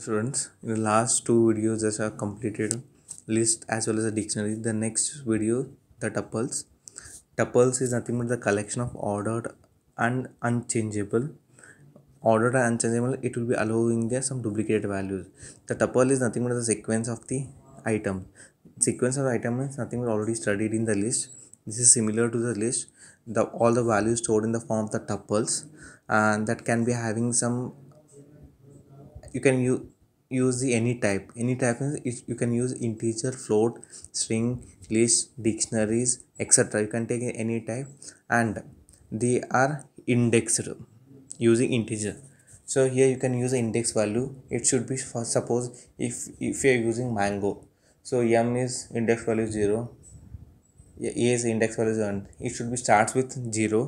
students in the last two videos as i completed list as well as a dictionary. The next video the tuples. Tuples is nothing but the collection of ordered and unchangeable. Ordered and unchangeable it will be allowing there some duplicate values. The tuple is nothing but the sequence of the item. Sequence of the item is nothing but already studied in the list. This is similar to the list. The all the values stored in the form of the tuples and that can be having some you can use use the any type. Any type is you can use integer float string list dictionaries etc you can take any type. And they are indexed using integer. So here you can use index value. It should be for suppose if if you are using mango. So m is index value 0 a is index value 1 it should be starts with 0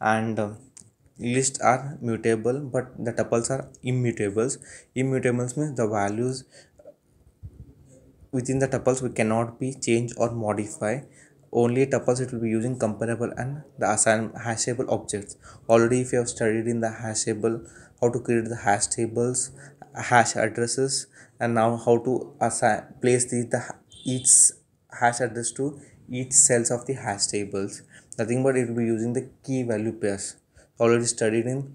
and uh, lists are mutable but the tuples are immutables. Immutables means the values within the tuples we cannot be change or modify. Only tuples it will be using comparable and the assign hashable objects. Already if you have studied in the hashable how to create the hash tables hash addresses and now how to assign place the, the each hash address to each cells of the hash tables. Nothing but it will be using the key value pairs already studied in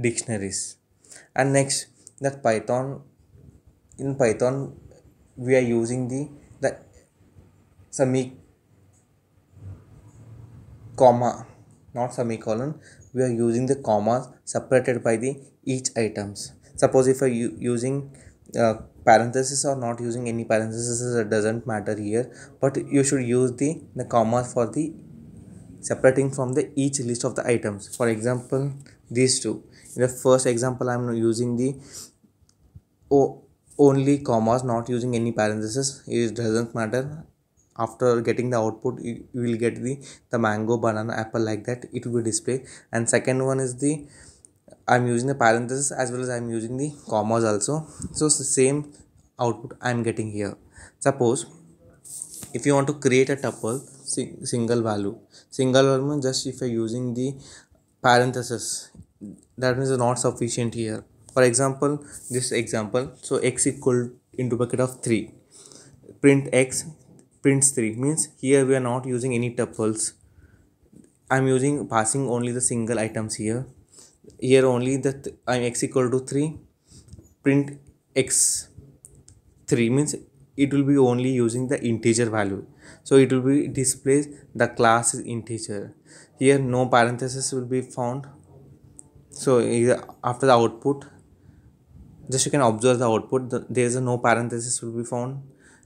dictionaries. And next that python in python we are using the the semi comma not semicolon we are using the commas separated by the each items. Suppose if i using uh, parenthesis or not using any parenthesis it doesn't matter here but you should use the the commas for the separating from the each list of the items. For example these two. In the first example i'm using the o only commas not using any parentheses. It doesn't matter. After getting the output you will get the the mango banana apple like that. It will be displayed. And second one is the i'm using the parentheses as well as i'm using the commas also. So same output i'm getting here. Suppose if you want to create a tuple single value. Single value just if you're using the parenthesis that means not sufficient here. For example this example so x equal into bucket of 3 print x prints 3 means here we are not using any tuples. I'm using passing only the single items here. Here only that i'm x equal to 3 print x 3 means it will be only using the integer value so it will be displays the class is integer. Here no parenthesis will be found. So after the output just you can observe the output. The, there is a no parenthesis will be found.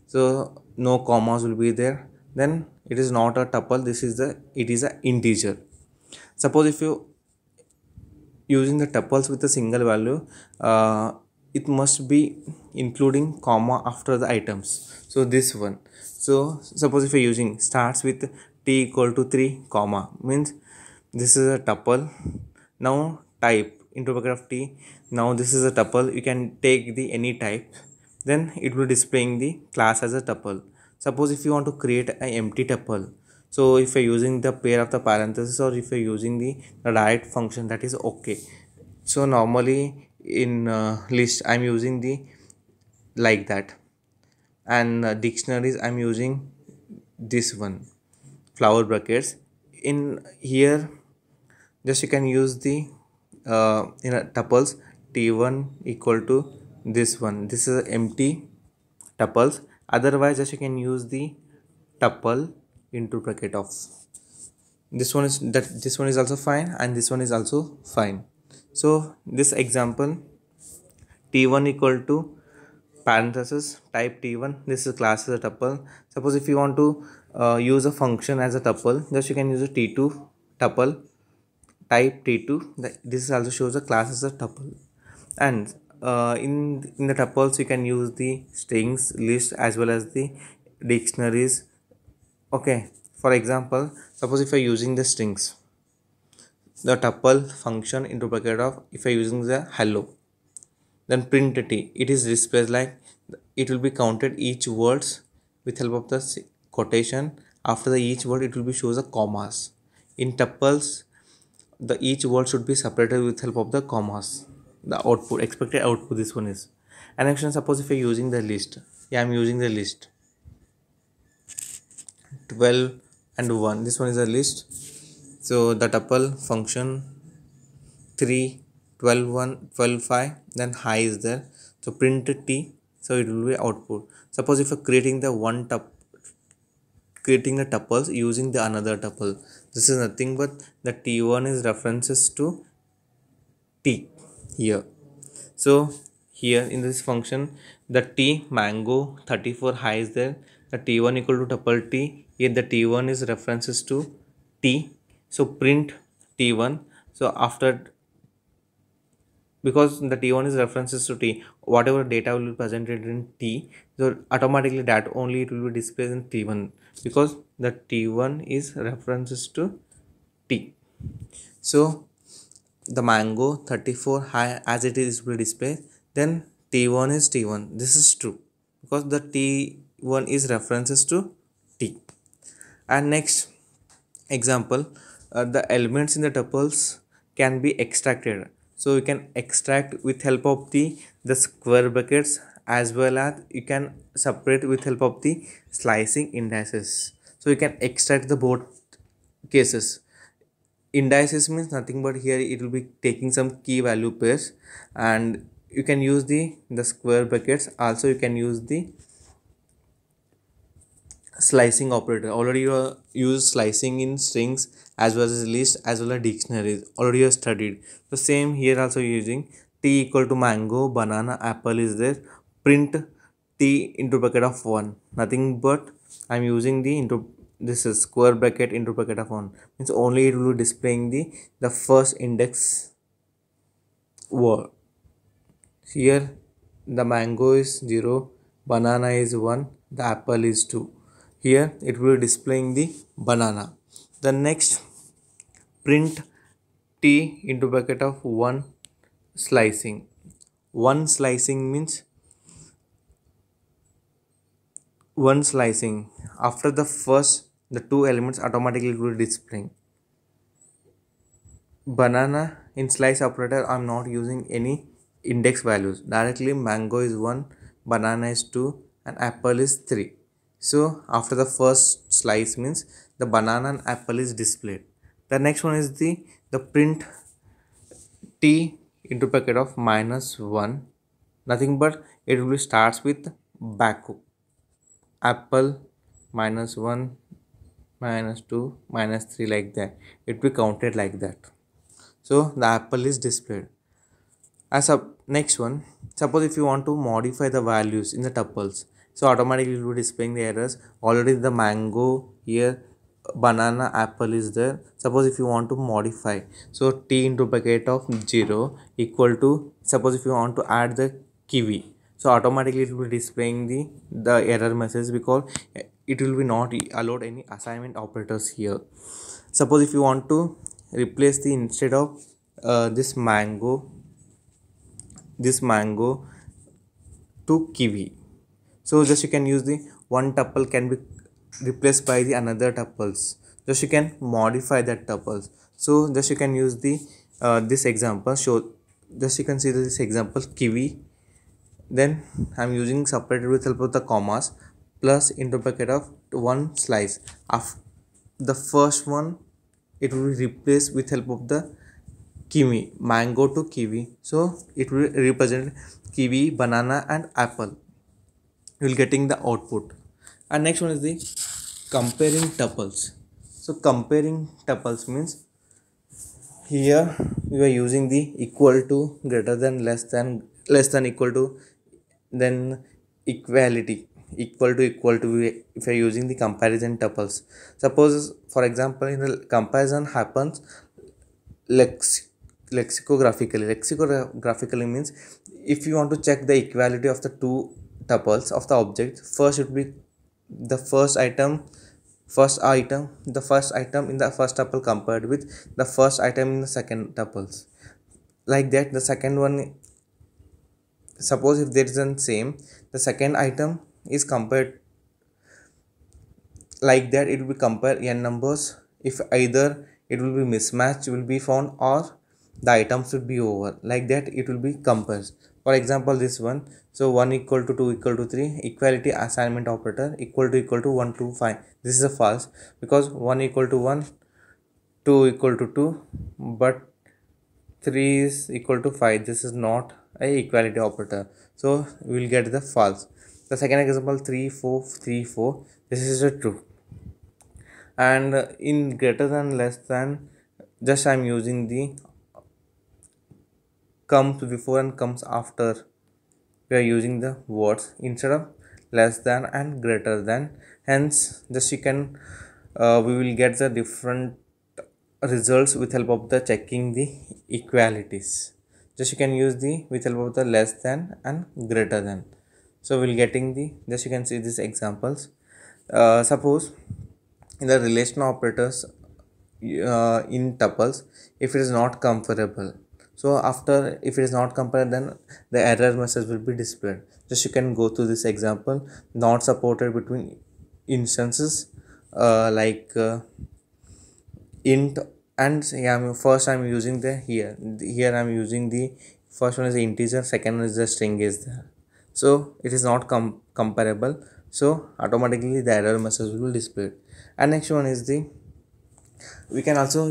So no commas will be there. Then it is not a tuple. This is the it is a integer. Suppose if you using the tuples with a single value uh, it must be including comma after the items. So this one so suppose if you're using starts with t equal to 3 comma means this is a tuple. Now type into bracket of t. Now this is a tuple. You can take the any type. Then it will displaying the class as a tuple. Suppose if you want to create an empty tuple. So if you're using the pair of the parenthesis or if you're using the, the direct function that is okay. So normally in uh, list i'm using the like that and uh, dictionaries i'm using this one flower brackets. In here just you can use the uh, in a tuples t1 equal to this one. This is empty tuples. Otherwise just you can use the tuple into bracket of. This one is that this one is also fine and this one is also fine. So this example t1 equal to parenthesis type t1 this is class as a tuple. Suppose if you want to uh, use a function as a tuple just you can use a t2 tuple. Type t2 this also shows a class as a tuple. And uh, in in the tuples you can use the strings list as well as the dictionaries. Okay for example suppose if you're using the strings the tuple function into bracket of if I using the hello then print t. It is displayed like it will be counted each words with help of the quotation. After the each word it will be shows the commas. In tuples the each word should be separated with help of the commas. The output expected output this one is. Next one suppose if you're using the list. Yeah i'm using the list. 12 and 1 this one is a list. So the tuple function 3 12 1 12 5 then high is there. So print t so it will be output. Suppose if you're creating the one tuple creating the tuples using the another tuple. This is nothing but the t1 is references to t here. So here in this function the t mango 34 high is there. The t1 equal to tuple t here the t1 is references to t. So print t1 so after because the t1 is references to t whatever data will be presented in t so automatically that only it will be displayed in t1 because the t1 is references to t. So the mango 34 high as it is will display then t1 is t1 this is true. Because the t1 is references to t. And next example uh, the elements in the tuples can be extracted so you can extract with help of the the square brackets as well as you can separate with help of the slicing indices. So you can extract the both cases. Indices means nothing but here it will be taking some key value pairs and you can use the the square brackets also you can use the slicing operator. Already you used slicing in strings as well as list as well as dictionaries already you studied. The same here also using. T equal to mango banana apple is there. Print t into bracket of 1 nothing but i'm using the into this is square bracket into bracket of 1 means only it will be displaying the the first index word. Here the mango is 0 banana is 1 the apple is 2 here it will be displaying the banana. The next print t into bracket of one slicing. One slicing means one slicing. After the first the two elements automatically will be displaying banana in slice operator i'm not using any index values. Directly mango is 1 banana is 2 and apple is 3 so after the first slice means the banana and apple is displayed the next one is the the print t into bracket of minus 1 nothing but it will starts with baku apple minus 1 minus 2 minus 3 like that. It will be counted like that. So the apple is displayed. Uh, As a next one. Suppose if you want to modify the values in the tuples so automatically it will be displaying the errors. Already the mango here banana apple is there. Suppose if you want to modify so t into bracket of 0 equal to suppose if you want to add the kiwi so automatically it will be displaying the the error message because it will be not allowed any assignment operators here. Suppose if you want to replace the instead of uh, this mango this mango to kiwi so just you can use the one tuple can be replaced by the another tuples. Just you can modify that tuples. So just you can use the uh, this example. Show just you can see this example kiwi. Then i'm using separated with help of the commas plus into bracket of one slice. Of the first one it will be replaced with help of the kiwi mango to kiwi. So it will represent kiwi banana and apple. You will getting the output and next one is the comparing tuples. So comparing tuples means here we are using the equal to greater than less than less than equal to then equality equal to equal to if you're using the comparison tuples. Suppose for example in the comparison happens lex lexicographically. Lexicographically means if you want to check the equality of the two tuples of the object first it will be the first item first item the first item in the first tuple compared with the first item in the second tuples. Like that the second one suppose if there isn't same the second item is compared like that it will be compare n numbers. If either it will be mismatch will be found or the items will be over. Like that it will be compared for example this one. So 1 equal to 2 equal to 3 equality assignment operator equal to equal to 1 to 5 this is a false because 1 equal to 1 2 equal to 2 but 3 is equal to 5 this is not a equality operator. So we will get the false. The second example 3 4 3 4 this is a true. And in greater than less than just i'm using the comes before and comes after. We are using the words instead of less than and greater than. Hence just you can uh, we will get the different results with help of the checking the equalities. Just you can use the with help of the less than and greater than. So we'll getting the just you can see these examples. Uh, suppose in the relational operators uh, in tuples if it is not comparable so after if it is not compared then the error message will be displayed. Just you can go through this example not supported between instances uh, like uh, int and yeah first i'm using the here. Here i'm using the first one is integer second one is the string is there. So it is not com comparable. So automatically the error message will be displayed. And next one is the we can also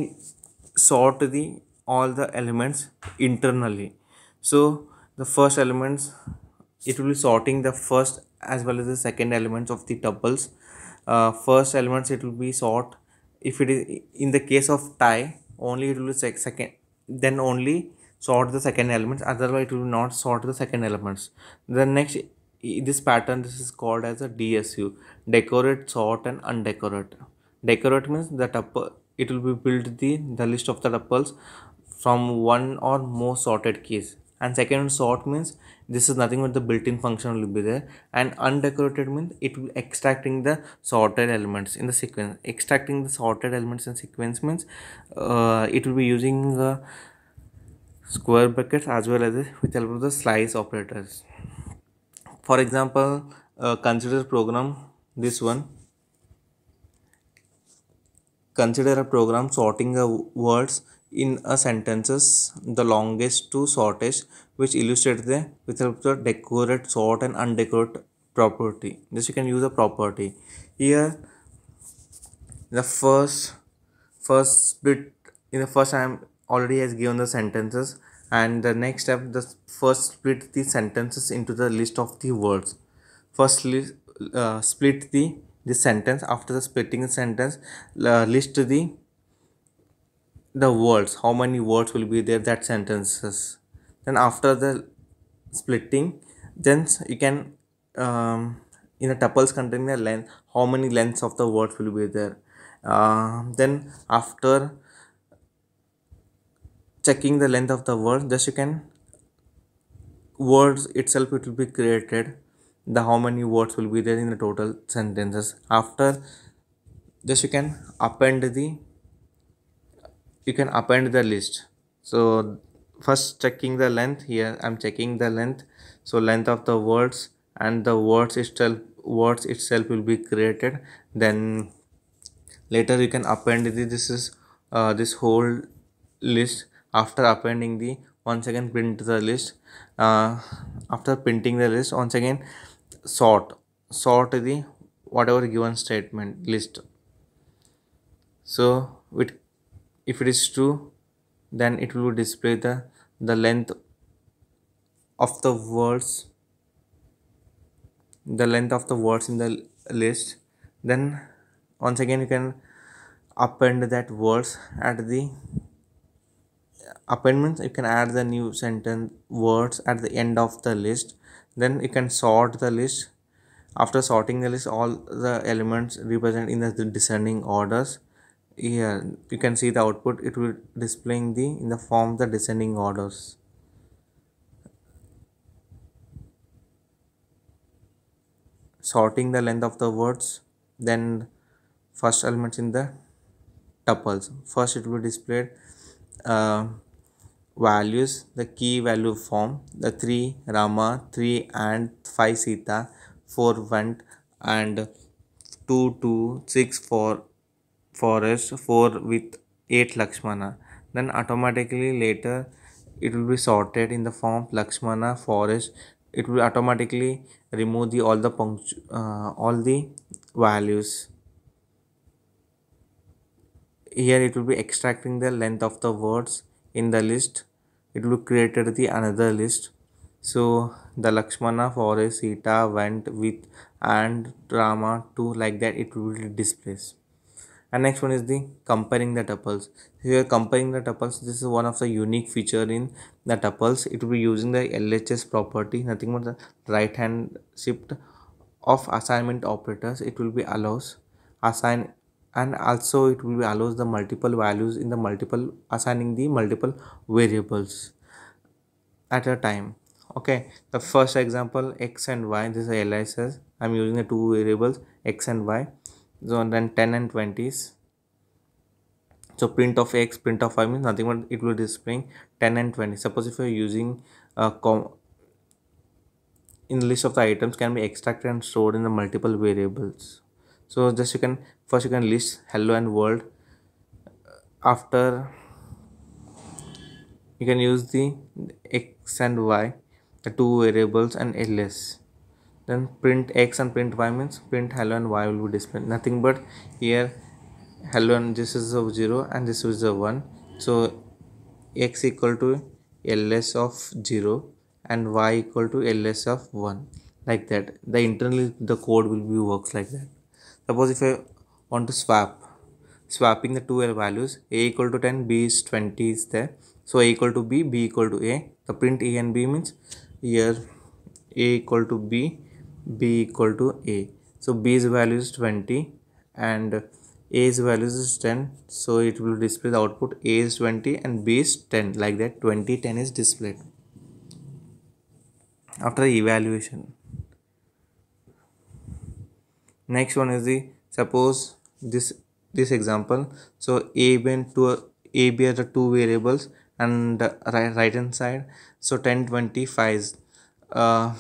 sort the all the elements internally. So the first elements it will be sorting the first as well as the second elements of the tuples. Uh, first elements it will be sort if it is in the case of tie only it will be second then only sort the second elements otherwise it will not sort the second elements. The next this pattern this is called as a dsu decorate sort and undecorate. Decorate means the tuple it will be built the the list of the tuples from one or more sorted keys. And second sort means this is nothing but the built-in function will be there. And undecorated means it will extracting the sorted elements in the sequence. Extracting the sorted elements in sequence means uh, it will be using square brackets as well as with help of the slice operators. For example uh, consider program this one. Consider a program sorting the words in a sentences the longest to shortest which illustrates the with help the decorate sort and undecorate property. This you can use a property. Here the first first split in the first am already has given the sentences and the next step the first split the sentences into the list of the words. First uh, split the the sentence after the splitting the sentence uh, list the the words how many words will be there that sentences. Then after the splitting then you can um, in a tuples containing the length how many lengths of the words will be there. Uh, then after checking the length of the word just you can words itself it will be created the how many words will be there in the total sentences. After just you can append the you can append the list. So first checking the length. Here i'm checking the length. So length of the words and the words itself words itself will be created. Then later you can append the, this is uh, this whole list. After appending the once again print the list. Uh, after printing the list once again sort. Sort the whatever given statement list. So it if it is true then it will display the the length of the words the length of the words in the list. Then once again you can append that words at the appendments you can add the new sentence words at the end of the list. Then you can sort the list. After sorting the list all the elements represent in the descending orders here you can see the output. It will displaying the in the form the descending orders. Sorting the length of the words then first elements in the tuples. First it will displayed uh, values the key value form the 3 rama 3 and 5 sita 4 went and 2 2 6 4 forest 4 with 8 lakshmana. Then automatically later it will be sorted in the form lakshmana forest. It will automatically remove the all the punctu uh, all the values. Here it will be extracting the length of the words in the list. It will created the another list. So the lakshmana forest sita went with and rama to like that it will displace and next one is the comparing the tuples. Here comparing the tuples this is one of the unique feature in the tuples. It will be using the lhs property nothing but the right hand shift of assignment operators. It will be allows assign and also it will be allows the multiple values in the multiple assigning the multiple variables at a time. Okay the first example x and y. This is LSS I'm using the two variables x and y so then 10 and 20s so print of x print of y means nothing but it will displaying 10 and 20 suppose if you're using a com in the list of the items can be extracted and stored in the multiple variables. So just you can first you can list hello and world. After you can use the x and y the two variables and ls then print x and print y means print hello and y will be displayed. Nothing but here hello and this is a 0 and this is a 1 so x equal to ls of 0 and y equal to ls of 1 like that. The internally the code will be works like that. Suppose if i want to swap swapping the two values a equal to 10 b is 20 is there. So a equal to b b equal to a. The print a and b means here a equal to b b equal to a. So b's value is 20 and a's value is 10 so it will display the output. A is 20 and b is 10 like that 20 10 is displayed. After the evaluation. Next one is the suppose this this example. So a and two a b are the two variables and right, right hand side. So 10 25 uh,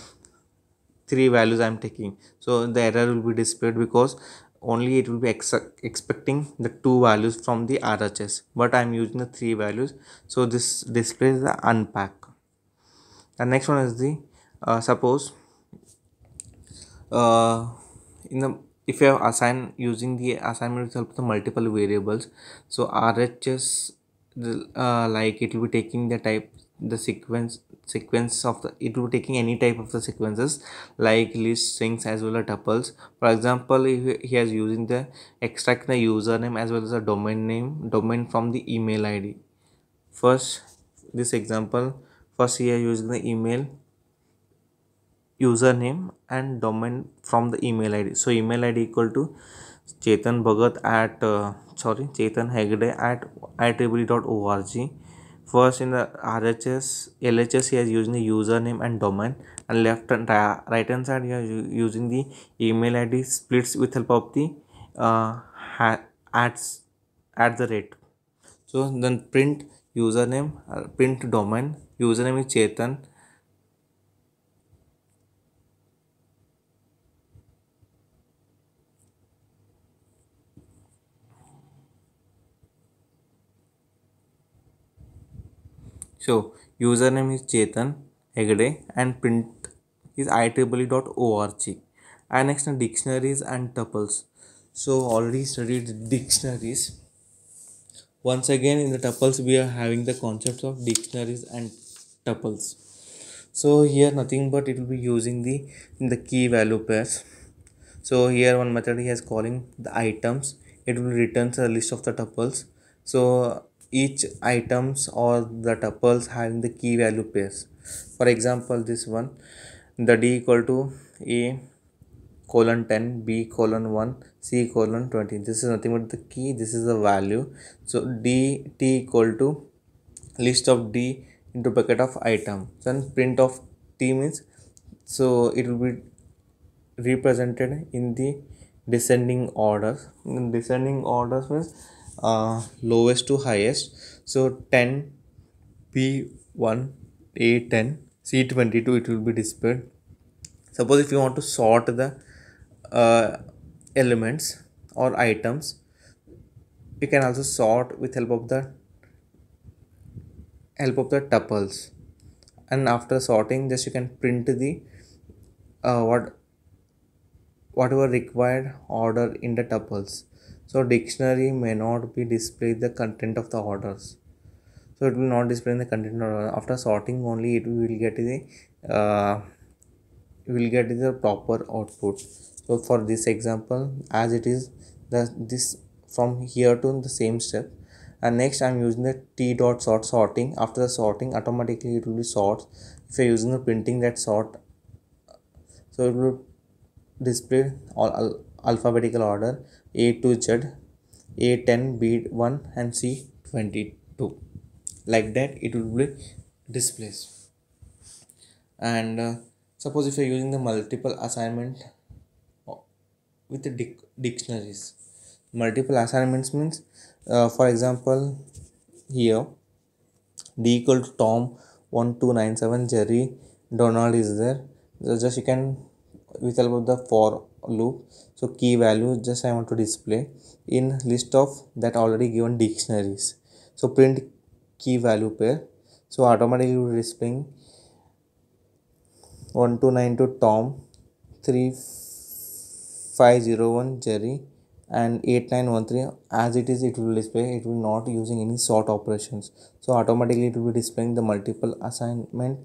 three values i'm taking. So the error will be displayed because only it will be ex expecting the two values from the RHS. But I'm using the three values. So this displays the unpack. The next one is the uh, suppose uh, in the if you have assigned using the assignment with help the multiple variables so RHS uh, like it will be taking the type the sequence sequence of the it will be taking any type of the sequences like list strings as well as tuples. For example if he is using the extract the username as well as a domain name domain from the email id first this example first here using the email username and domain from the email id so email id equal to chetan bhagat at uh, sorry chetan hegde at ieee.org first in the rhs lhs he is using the username and domain. And left and right hand side you are using the email id splits with help of the uh, ads at the rate. So then print username uh, print domain. Username is chetan So username is Chetan Hegde and print is ieee.org and next dictionaries and tuples. So already studied dictionaries. Once again in the tuples we are having the concepts of dictionaries and tuples. So here nothing but it will be using the the key value pairs. So here one method he is calling the items. It will return a list of the tuples. So each items or the tuples having the key value pairs. For example this one the d equal to a colon 10 b colon 1 c colon 20 this is nothing but the key this is the value. So d t equal to list of d into bucket of item. Then print of t means so it will be represented in the descending order in descending orders means uh, lowest to highest. So 10 b1 a10 c22 it will be displayed. Suppose if you want to sort the uh, elements or items you can also sort with help of the help of the tuples. And after sorting just you can print the uh, what whatever required order in the tuples so dictionary may not be display the content of the orders. So it will not display the content after sorting only it will get the uh, will get the proper output. So for this example as it is the this from here to the same step. And next i'm using the t dot sort sorting. After the sorting automatically it will be sort. If you're using the printing that sort so it will display all al- alphabetical order a to z a10 b1 and c22 like that it will be displays and uh, suppose if you're using the multiple assignment with the dic- dictionaries. Multiple assignments means uh, for example here d equal to tom 1297 jerry donald is there. So just you can with help of the for loop so key value just i want to display in list of that already given dictionaries. So print key value pair. So automatically will displaying 1292 tom 3501 jerry and 8913 as it is it will display it will not using any sort operations. So automatically it will be displaying the multiple assignment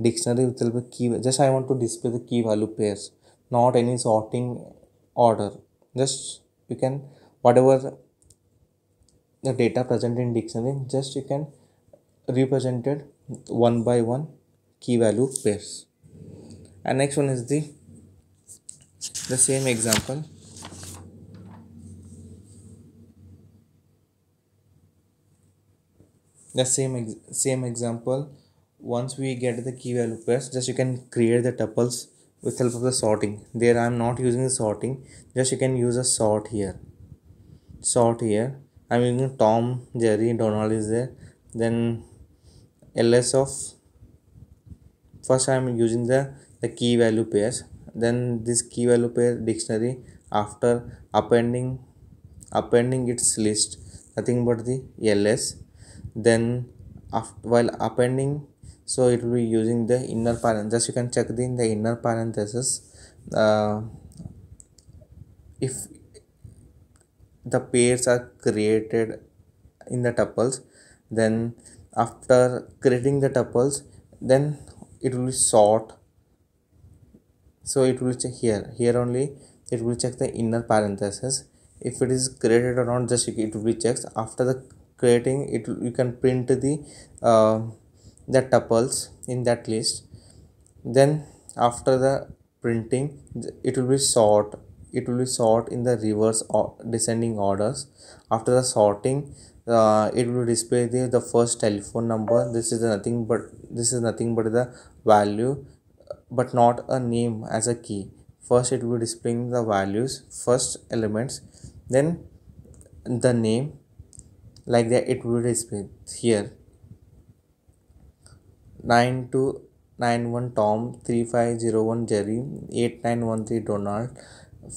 dictionary with the key just i want to display the key value pairs not any sorting order. Just you can whatever the data present in dictionary just you can represent it one by one key value pairs. And next one is the the same example. The same ex- same example. Once we get the key value pairs just you can create the tuples with help of the sorting. There i'm not using the sorting. Just you can use a sort here. Sort here. I'm using tom jerry donald is there. Then ls of first i'm using the the key value pairs. Then this key value pair dictionary after appending appending its list. Nothing but the ls then after, while appending so it will be using the inner parenthesis. You can check the in the inner parenthesis. Uh, if the pairs are created in the tuples then after creating the tuples then it will be sort. So it will check here. Here only it will check the inner parenthesis. If it is created or not just it will be checked. After the creating it you can print the uh, the tuples in that list. Then after the printing it will be sort it will be sort in the reverse or descending orders. After the sorting uh, it will display the, the first telephone number. This is nothing but this is nothing but the value but not a name as a key. First it will be displaying the values first elements. Then the name like that it will display here 9291 tom 3501 jerry 8913 donald.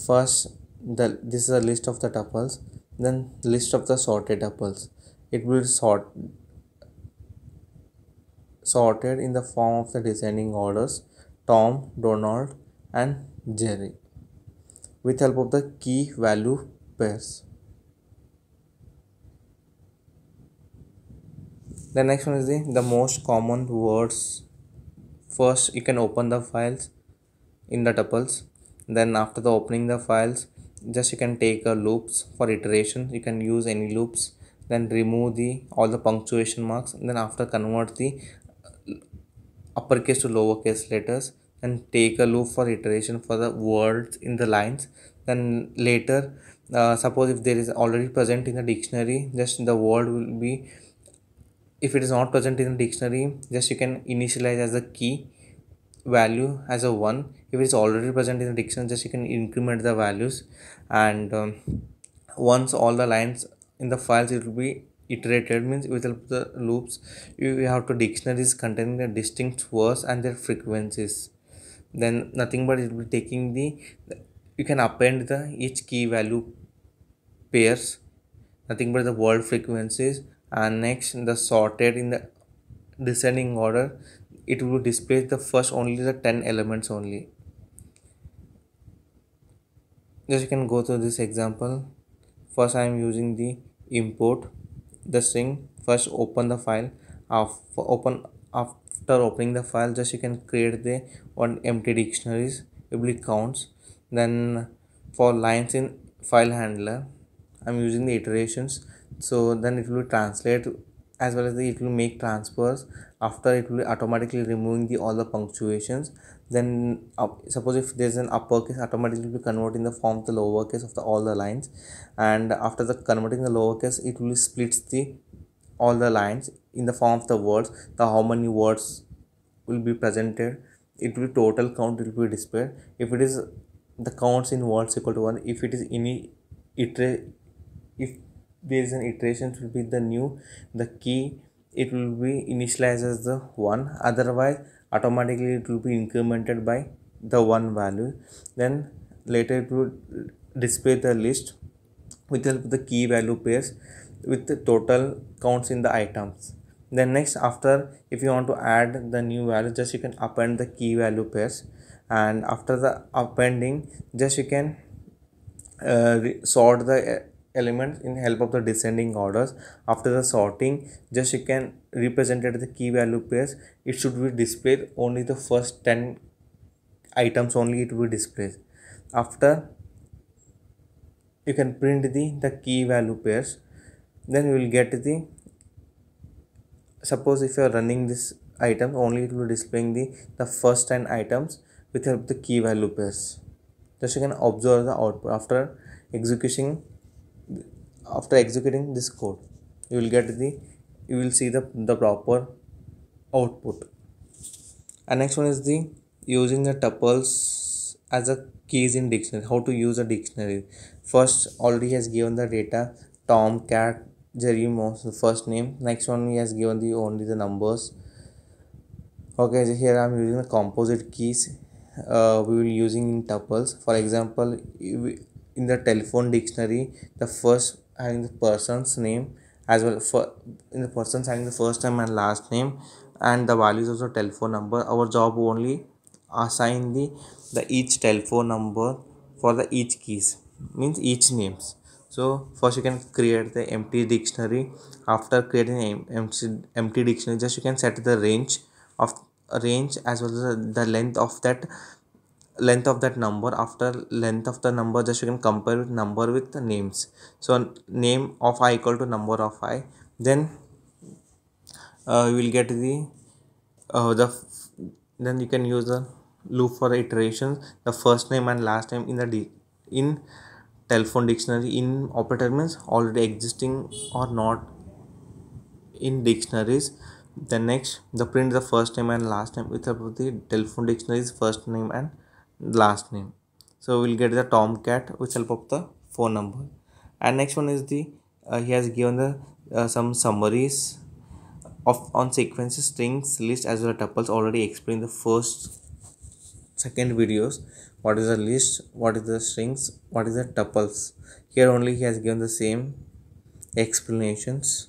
First the this is a list of the tuples then list of the sorted tuples. It will sort sorted in the form of the descending orders tom donald and jerry. With help of the key value pairs the next one is the, the most common words. First you can open the files in the tuples. Then after the opening the files just you can take a loops for iteration. You can use any loops. Then remove the all the punctuation marks. Then after convert the uppercase to lowercase letters. And take a loop for iteration for the words in the lines. Then later uh, suppose if there is already present in the dictionary just the word will be if it is not present in the dictionary just you can initialize as a key value as a 1 if it is already present in the dictionary just you can increment the values. And um, once all the lines in the files it will be iterated. Means with the loops you have to dictionaries containing the distinct words and their frequencies. Then nothing but it will be taking the you can append the each key value pairs. Nothing but the word frequencies and next the sorted in the descending order it will display the first only the 10 elements only. Just you can go through this example. First i am using the import the string. First open the file. After open after opening the file just you can create the one empty dictionaries. It will counts. Then for lines in file handler i'm using the iterations so then it will translate as well as the, it will make transfers. After it will automatically removing the all the punctuations. Then uh, suppose if there's an uppercase automatically will be converting the form of the lowercase of the all the lines. And after the converting the lowercase it will splits the all the lines in the form of the words. The how many words will be presented. It will be total count it will be displayed. If it is the counts in words equal to 1 if it is any iterate if there is an iteration it will be the new the key it will be initialized as the 1 otherwise automatically it will be incremented by the one value. Then later it will display the list with help of the key value pairs with the total counts in the items. Then next after if you want to add the new value just you can append the key value pairs. And after the appending just you can uh, sort the elements in help of the descending orders. After the sorting just you can represent it the key value pairs. It should be displayed. Only the first 10 items only it will be displayed. After you can print the the key value pairs. Then you will get the suppose if you are running this item only it will displaying the the first 10 items with help the key value pairs. Just you can observe the output. After executing after executing this code you will get the you will see the the proper output. And next one is the using the tuples as a keys in dictionary how to use a dictionary. First already has given the data tom cat jerry mouse the first name. Next one he has given the only the numbers. Okay so here i'm using the composite keys uh, we will using in tuples. For example in the telephone dictionary the first having the person's name as well for in the person's having the first name and last name and the values of the telephone number. Our job only assign the the each telephone number for the each keys means each names. So first you can create the empty dictionary. After creating empty, empty dictionary just you can set the range of range as well as the length of that length of that number after length of the number just you can compare with number with the names. So name of i equal to number of i then uh, you will get the uh, the then you can use the loop for iterations. The first name and last name in the in telephone dictionary in operator means already existing or not in dictionaries. Then next the print the first name and last name with the telephone dictionaries first name and last name. So we'll get the tomcat with help of the phone number. And next one is the uh, he has given the uh, some summaries of on sequences strings list as well as tuples already explained the first second videos. What is the list? What is the strings? What is the tuples? Here only he has given the same explanations